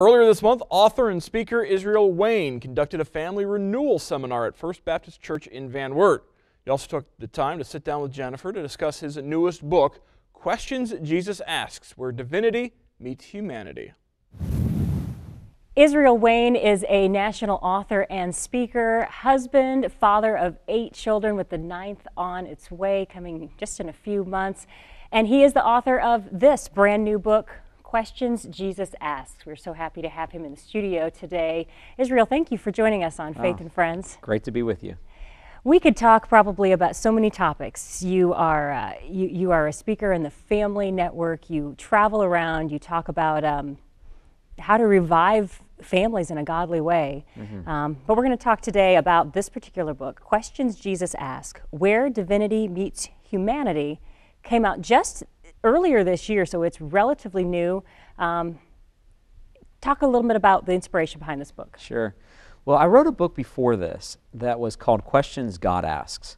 Earlier this month, author and speaker Israel Wayne conducted a family renewal seminar at First Baptist Church in Van Wert. He also took the time to sit down with Jennifer to discuss his newest book, Questions Jesus Asks, where divinity meets humanity. Israel Wayne is a national author and speaker, husband, father of eight children, with the ninth on its way, coming just in a few months. And he is the author of this brand new book, Questions Jesus Asks. We're so happy to have him in the studio today. Israel, thank you for joining us on Faith oh, and Friends. Great to be with you. We could talk probably about so many topics. You are uh, you, you are a speaker in the Family Network. You travel around. You talk about um, how to revive families in a godly way. Mm-hmm. Um, but we're going to talk today about this particular book, Questions Jesus Asks: Where Divinity Meets Humanity, came out just earlier this year, so it's relatively new. Um, talk a little bit about the inspiration behind this book. Sure. Well, I wrote a book before this that was called Questions God Asks.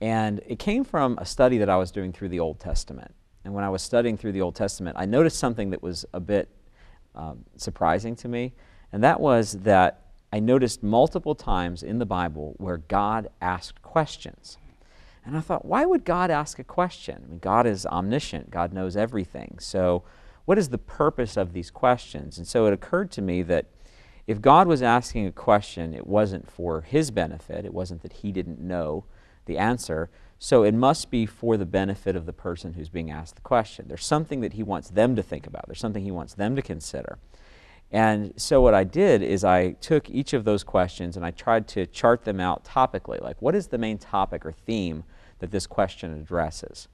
And it came from a study that I was doing through the Old Testament. And when I was studying through the Old Testament, I noticed something that was a bit um, surprising to me. And that was that I noticed multiple times in the Bible where God asked questions. And I thought, why would God ask a question? I mean, God is omniscient, God knows everything. So, what is the purpose of these questions? And so it occurred to me that if God was asking a question, it wasn't for his benefit, it wasn't that he didn't know the answer. So it must be for the benefit of the person who's being asked the question. There's something that he wants them to think about, there's something he wants them to consider. And so what I did is I took each of those questions and I tried to chart them out topically. Like, what is the main topic or theme that this question addresses.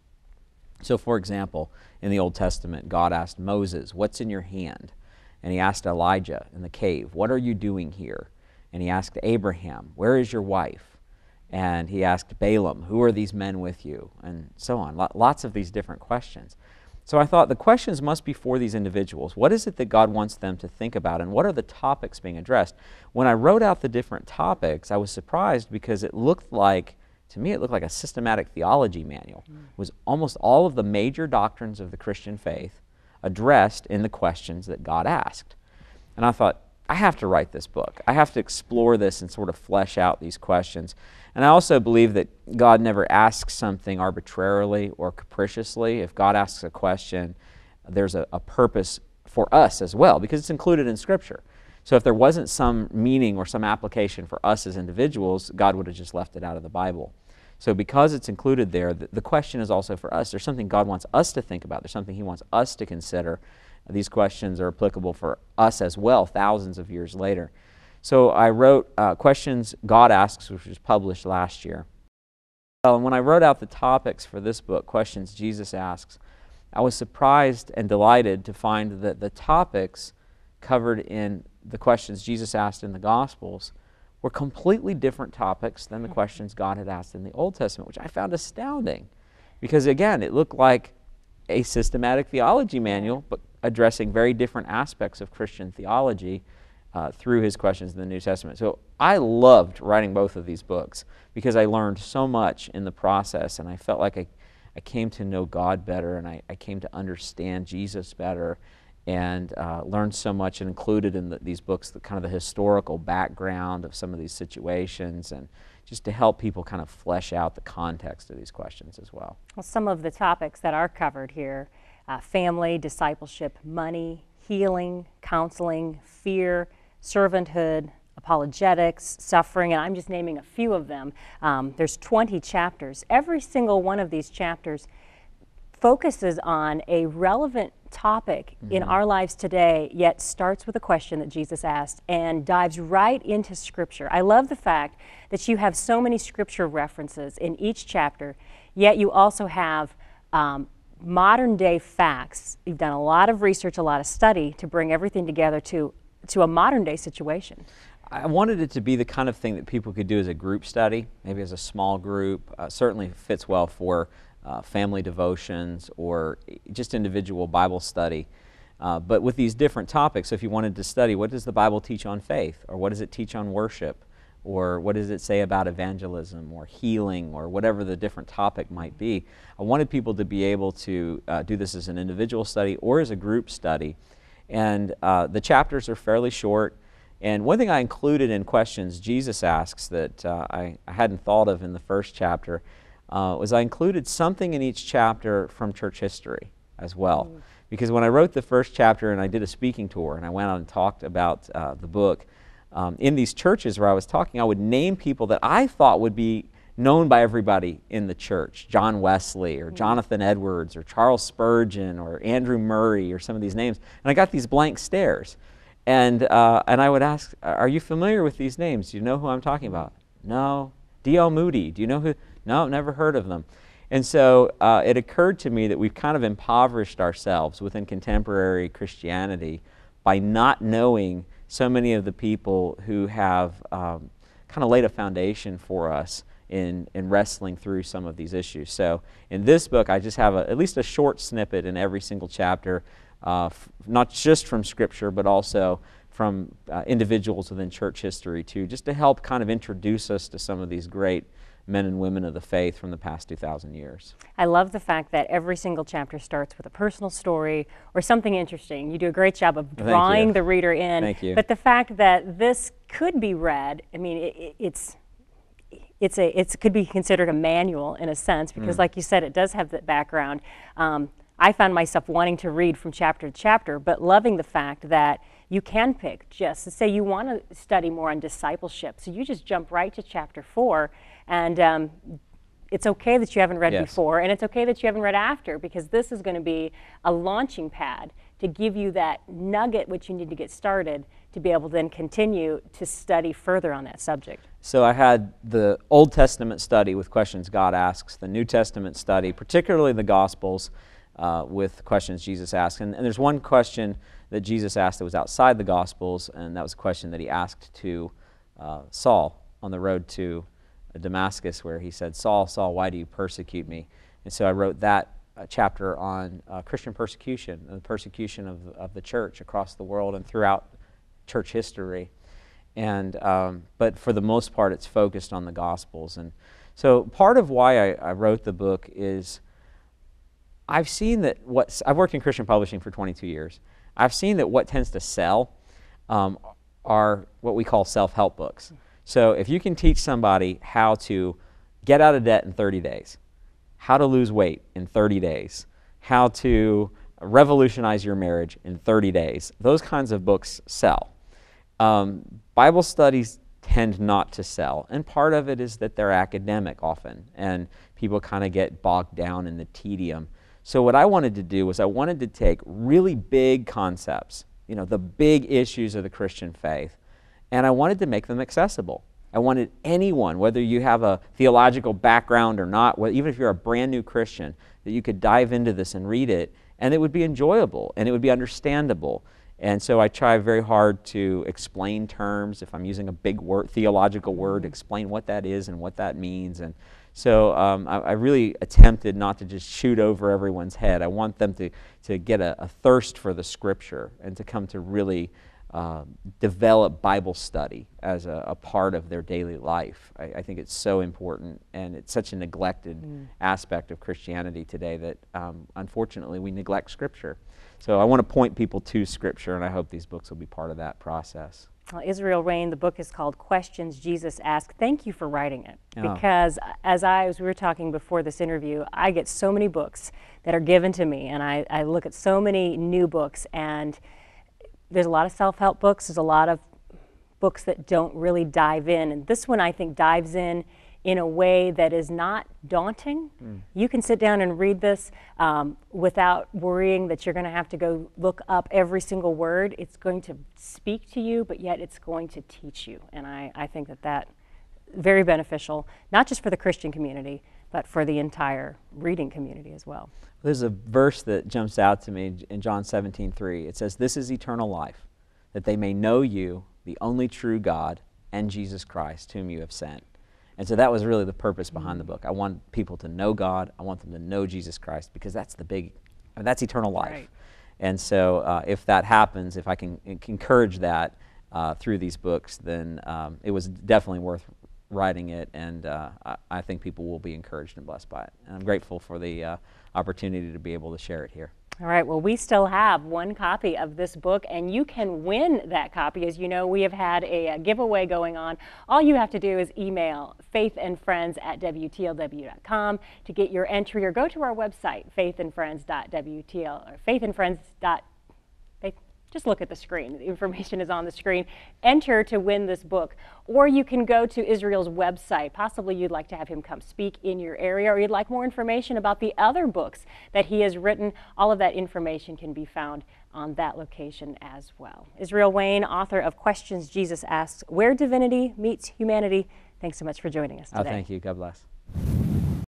So, for example, in the Old Testament, God asked Moses, What's in your hand? And he asked Elijah in the cave, What are you doing here? And he asked Abraham, Where is your wife? And he asked Balaam, Who are these men with you? And so on. Lots of these different questions. So I thought the questions must be for these individuals. What is it that God wants them to think about, and what are the topics being addressed? When I wrote out the different topics, I was surprised because it looked like to me it looked like a systematic theology manual. Mm. It was almost all of the major doctrines of the Christian faith addressed in the questions that God asked. And I thought, I have to write this book. I have to explore this and sort of flesh out these questions. And I also believe that God never asks something arbitrarily or capriciously. If God asks a question, there's a, a purpose for us as well because it's included in Scripture. So if there wasn't some meaning or some application for us as individuals, God would have just left it out of the Bible. So because it's included there, the, the question is also for us. There's something God wants us to think about. There's something He wants us to consider. These questions are applicable for us as well, thousands of years later. So I wrote uh, Questions God Asks, which was published last year. Well, and when I wrote out the topics for this book, Questions Jesus Asks, I was surprised and delighted to find that the topics covered in the questions Jesus asked in the Gospels were completely different topics than the mm-hmm. questions God had asked in the Old Testament, which I found astounding. Because again, it looked like a systematic theology manual, but addressing very different aspects of Christian theology uh, through his questions in the New Testament. So I loved writing both of these books because I learned so much in the process, and I felt like I, I came to know God better and I, I came to understand Jesus better and uh, learned so much and included in the, these books the kind of the historical background of some of these situations and just to help people kind of flesh out the context of these questions as well. Well, some of the topics that are covered here uh, family, discipleship, money, healing, counseling, fear, servanthood, apologetics, suffering, and I'm just naming a few of them. Um, there's 20 chapters. Every single one of these chapters focuses on a relevant topic mm-hmm. in our lives today, yet starts with a question that Jesus asked and dives right into Scripture. I love the fact that you have so many Scripture references in each chapter, yet you also have um, modern day facts. You've done a lot of research, a lot of study to bring everything together to, to a modern day situation. I wanted it to be the kind of thing that people could do as a group study, maybe as a small group. Uh, certainly fits well for uh, family devotions, or just individual Bible study. Uh, but with these different topics, so if you wanted to study what does the Bible teach on faith, or what does it teach on worship, or what does it say about evangelism, or healing, or whatever the different topic might be, I wanted people to be able to uh, do this as an individual study or as a group study And uh, the chapters are fairly short. And one thing I included in questions Jesus asks that uh, I, I, hadn't thought of in the first chapter uh, was I included something in each chapter from church history as well. Mm. Because when I wrote the first chapter and I did a speaking tour and I went out and talked about uh, the book, um, in these churches where I was talking, I would name people that I thought would be known by everybody in the church John Wesley or mm. Jonathan Edwards or Charles Spurgeon or Andrew Murray or some of these names. And I got these blank stares. And, uh, and I would ask, Are you familiar with these names? Do you know who I'm talking about? No. D.L. Moody. Do you know who? No, never heard of them. And so uh, it occurred to me that we've kind of impoverished ourselves within contemporary Christianity by not knowing so many of the people who have um, kind of laid a foundation for us in, in wrestling through some of these issues. So in this book, I just have a, at least a short snippet in every single chapter, uh, not just from Scripture, but also from uh, individuals within church history, too, just to help kind of introduce us to some of these great men and women of the faith from the past 2,000 years. I love the fact that every single chapter starts with a personal story or something interesting. You do a great job of drawing the reader in. Thank you. But the fact that this could be read, I mean, it, it's it's a it could be considered a manual in a sense because, mm. like you said, it does have that background. Um, I found myself wanting to read from chapter to chapter, but loving the fact that you can pick just say you want to study more on discipleship. So you just jump right to chapter four, and um, it's okay that you haven't read yes. before, and it's okay that you haven't read after because this is going to be a launching pad to give you that nugget which you need to get started to be able to then continue to study further on that subject. So I had the Old Testament study with questions God asks, the New Testament study, particularly the Gospels, uh, with questions Jesus asks. And, and, there's one question that Jesus asked that was outside the Gospels, and that was a question that he asked to uh, Saul on the road to Damascus, where he said, Saul, Saul, why do you persecute me? And so I wrote that uh, chapter on uh, Christian persecution and the persecution of, of the church across the world and throughout church history. And, um, but for the most part, it's focused on the Gospels. And so part of why I, I wrote the book is I've seen that what I've worked in Christian publishing for 22 years. I've seen that what tends to sell um, are what we call self help books. So if you can teach somebody how to get out of debt in 30 days, how to lose weight in 30 days, how to revolutionize your marriage in 30 days, those kinds of books sell. Um, Bible studies tend not to sell, and part of it is that they're academic often, and people kind of get bogged down in the tedium. So what I wanted to do was I wanted to take really big concepts, you know, the big issues of the Christian faith, and I wanted to make them accessible. I wanted anyone, whether you have a theological background or not, even if you're a brand new Christian, that you could dive into this and read it, and it would be enjoyable and it would be understandable. And so I try very hard to explain terms. If I'm using a big word, theological word, explain what that is and what that means. And so um, I, I, really attempted not to just shoot over everyone's head. I want them to, to get a, a thirst for the scripture and to come to really uh, develop Bible study as a, a, part of their daily life. I, I, think it's so important, and it's such a neglected mm. aspect of Christianity today that um, unfortunately we neglect Scripture. So I want to point people to Scripture, and I hope these books will be part of that process. Well, Israel Wayne, the book is called Questions Jesus Asked. Thank you for writing it. Oh. Because as I, as we were talking before this interview, I get so many books that are given to me, and I, I look at so many new books, and there's a lot of self-help books. There's a lot of books that don't really dive in, and this one I think dives in in a way that is not daunting. Mm. You can sit down and read this um, without worrying that you're going to have to go look up every single word. It's going to speak to you, but yet it's going to teach you. And I, I think that that very beneficial, not just for the Christian community, but for the entire reading community as well. There's a verse that jumps out to me in John 17, 3. It says, This is eternal life, that they may know you, the only true God, and Jesus Christ, whom you have sent. And so that was really the purpose behind the book. I want people to know God. I want them to know Jesus Christ because that's the big, I mean, that's eternal life. Right. And so uh, if that happens, if I can encourage that uh, through these books, then um, it was definitely worth writing it. And uh, I, I, think people will be encouraged and blessed by it. And I'm grateful for the uh, opportunity to be able to share it here. All right, well, we still have one copy of this book, and you can win that copy. As you know, we have had a, a giveaway going on. All you have to do is email faithandfriends at WTLW.com to get your entry, or go to our website, faithandfriends.wtl or faithandfriends.com just look at the screen. The information is on the screen. Enter to win this book. Or you can go to Israel's website. Possibly you'd like to have him come speak in your area, or you'd like more information about the other books that he has written. All of that information can be found on that location as well. Israel Wayne, author of Questions Jesus Asks Where Divinity Meets Humanity. Thanks so much for joining us oh, today. Oh, thank you. God bless.